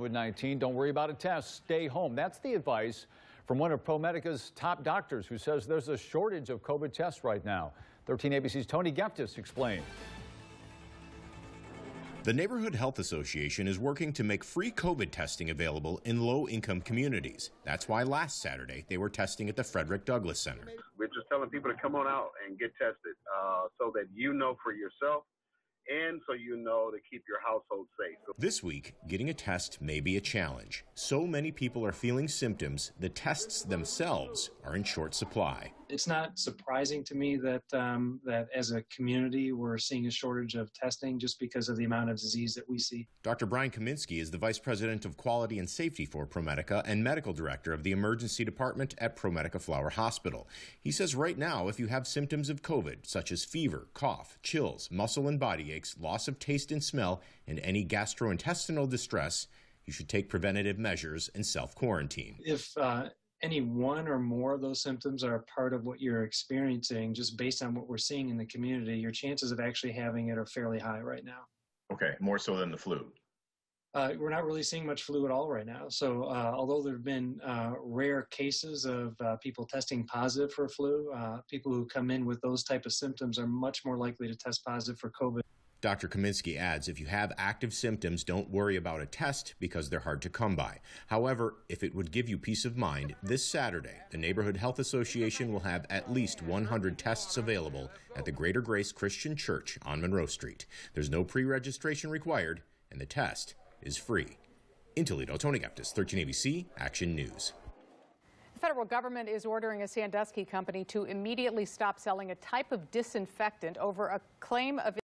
COVID-19, don't worry about a test, stay home. That's the advice from one of ProMedica's top doctors who says there's a shortage of COVID tests right now. 13 ABC's Tony Geftos explained. The Neighborhood Health Association is working to make free COVID testing available in low-income communities. That's why last Saturday they were testing at the Frederick Douglass Center. We're just telling people to come on out and get tested uh, so that you know for yourself and so you know to keep your household safe. This week, getting a test may be a challenge. So many people are feeling symptoms, the tests themselves are in short supply. It's not surprising to me that um, that as a community we're seeing a shortage of testing just because of the amount of disease that we see. Dr. Brian Kaminski is the Vice President of Quality and Safety for ProMedica and Medical Director of the Emergency Department at ProMedica Flower Hospital. He says right now, if you have symptoms of COVID, such as fever, cough, chills, muscle and body aches, loss of taste and smell, and any gastrointestinal distress, you should take preventative measures and self quarantine. If uh, any one or more of those symptoms are a part of what you're experiencing, just based on what we're seeing in the community, your chances of actually having it are fairly high right now. Okay, more so than the flu. Uh, we're not really seeing much flu at all right now. So, uh, although there have been uh, rare cases of uh, people testing positive for flu, uh, people who come in with those type of symptoms are much more likely to test positive for COVID. Dr. Kaminski adds if you have active symptoms, don't worry about a test because they're hard to come by. However, if it would give you peace of mind, this Saturday, the Neighborhood Health Association will have at least 100 tests available at the Greater Grace Christian Church on Monroe Street. There's no pre registration required, and the test is free. In Toledo, Tony Geftos, 13 ABC, Action News. The federal government is ordering a Sandusky company to immediately stop selling a type of disinfectant over a claim of